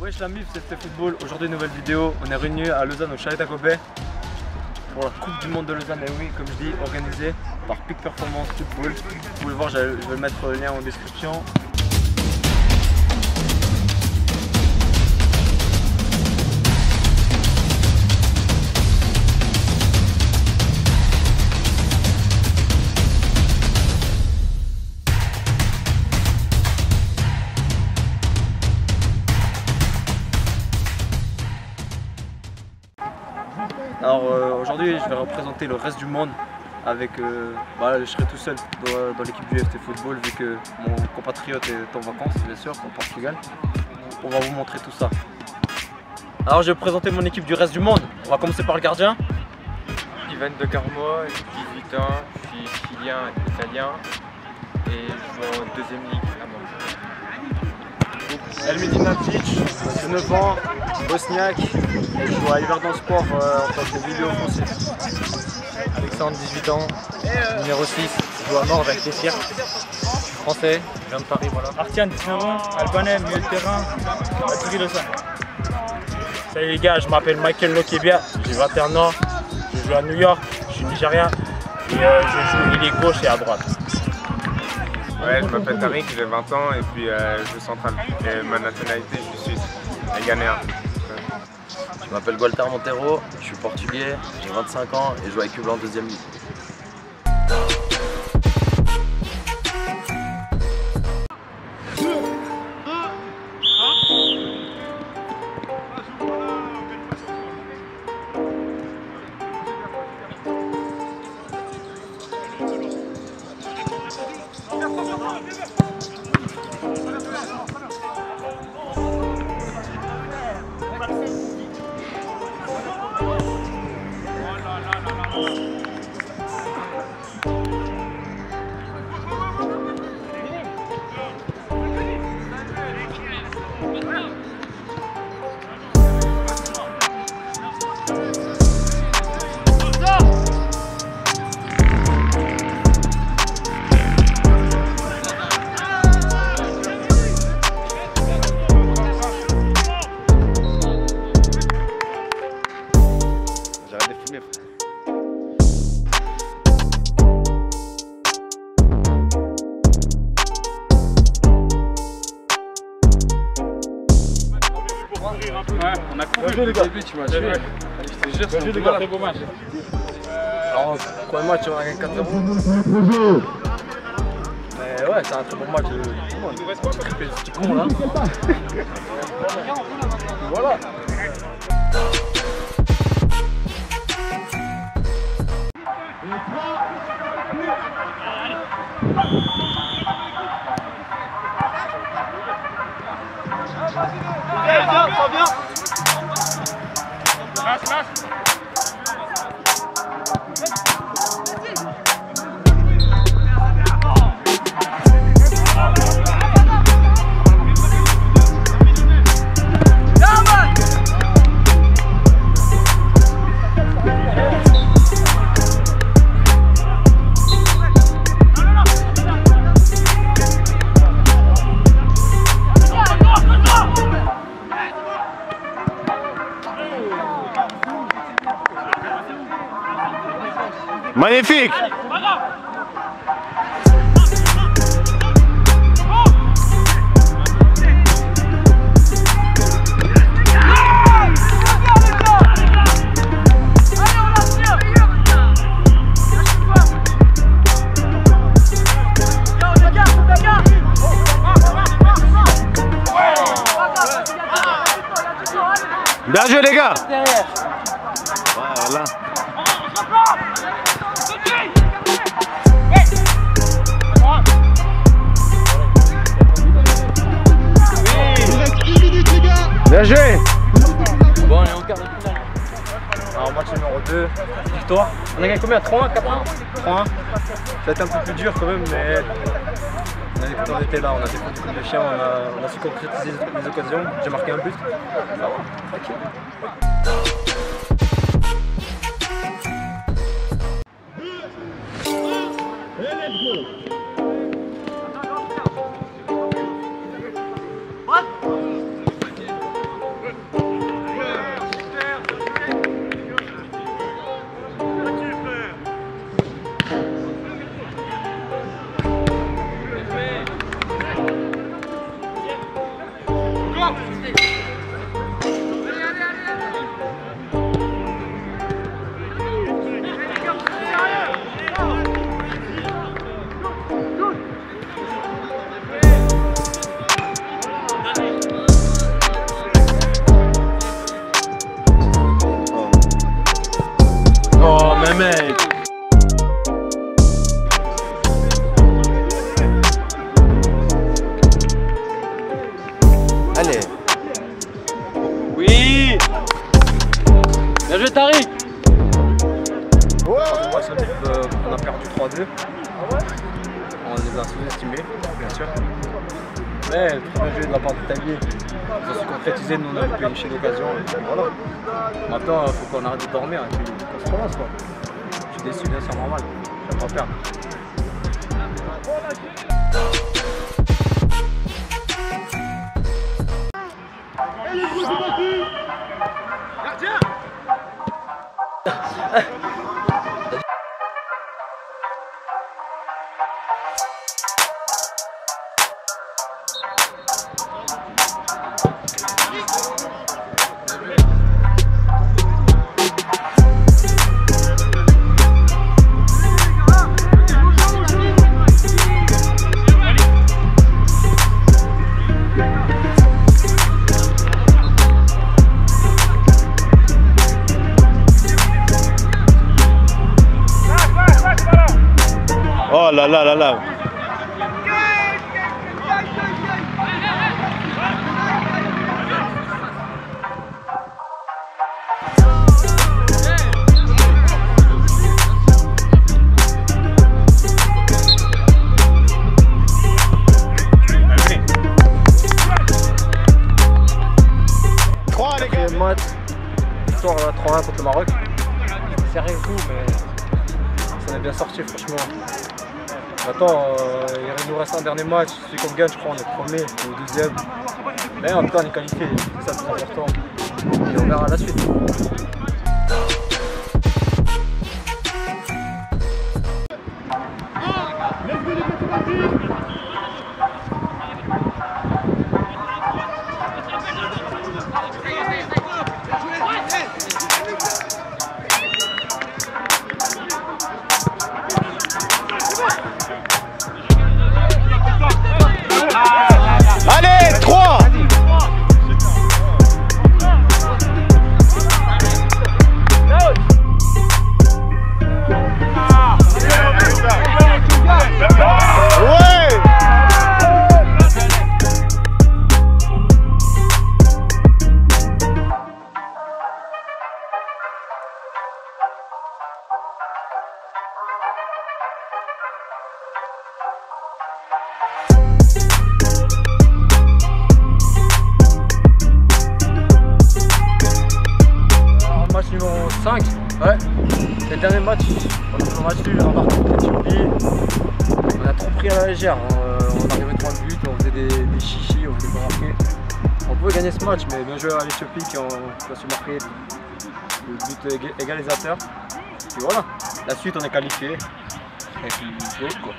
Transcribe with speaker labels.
Speaker 1: Wesh la MIF, c'était football. Aujourd'hui, nouvelle vidéo. On est réunis à Lausanne au Chalet d'Agobé pour la Coupe du Monde de Lausanne. Et oui, comme je dis, organisée par Peak Performance Football. Vous pouvez le voir, je vais mettre le lien en description. Alors euh, aujourd'hui je vais représenter le reste du monde avec euh, bah, je serai tout seul dans, l'équipe du FT Football vu que mon compatriote est en vacances bien sûr au Portugal. On va vous montrer tout ça. Alors je vais présenter mon équipe du reste du monde. On va commencer par le gardien.
Speaker 2: Ivan de Carmo, 18 ans, je suis chilien et italien et je joue en deuxième ligue
Speaker 1: à Elmedina 9 ans, bosniaque, je joue à Yverdon Sport euh, en tant que vidéo français.
Speaker 3: Alexandre, 18 ans, numéro 6, je joue à Morges avec les cirques. Français, je viens de Paris, voilà.
Speaker 4: Artian, 19 ans, albanais, milieu de terrain, à de ça. Salut les gars, je m'appelle Michael Lokebia, j'ai 21 ans, je joue à New York, je suis nigérien et euh, je joue il est gauche et à droite.
Speaker 2: Ouais, je m'appelle Tariq, j'ai 20 ans et puis euh, je joue central. Et ma nationalité, je suis suisse et ghanéen.
Speaker 5: Je m'appelle Walter Montero, je suis portugais, j'ai 25 ans et je joue avec Cuba en deuxième ligue.
Speaker 4: Ouais, on a couru le début, tu joué. Je te jure, c'est un très beau match.
Speaker 1: Alors, quoi match, on a gagné 4-0. Mais ouais, c'est un très bon match. Petit con là. Voilà. Viens, viens, viens Lâche, lâche
Speaker 6: Magnifique. Bien joué les gars Bien joué
Speaker 1: Bon, on est en quart de finale. Alors, match numéro 2, victoire. On a gagné combien? 3-1, 4-1 3-1. Ça va être un peu plus dur quand même, mais on, a, on était là, on a défendu comme des chiens, on a, on a su concrétiser les occasions. J'ai marqué un but. Ça va, tranquille. A sous-estimés, bien sûr. Mais très bien joué de la part d'Italie. Ils ont su concrétiser, nous on a pu pêcher l'occasion. Voilà. Maintenant, il faut qu'on arrête de dormir et qu'on se relance. Quoi. Je suis déçu, bien sûr, normal. J'aime pas perdre.
Speaker 6: Oh là là là là
Speaker 1: match, victoire à 3-1 contre le Maroc. C'est serré et tout, mais ça en est bien sorti franchement. Maintenant, euh, il nous reste un dernier match. Celui qu'on gagne, je crois, on est premier ou deuxième. Mais en tout cas, on est qualifié, c'est ça le plus important. Et on verra la suite. Hein. Euh, On arrivait devant le but, on faisait des, chichis, on voulait pas marquer. On pouvait gagner ce match, mais bien joué à l'Éthiopie qui, ont- su marquer le but éga- égalisateur. Et voilà, la suite on est qualifié. Et puis, quoi.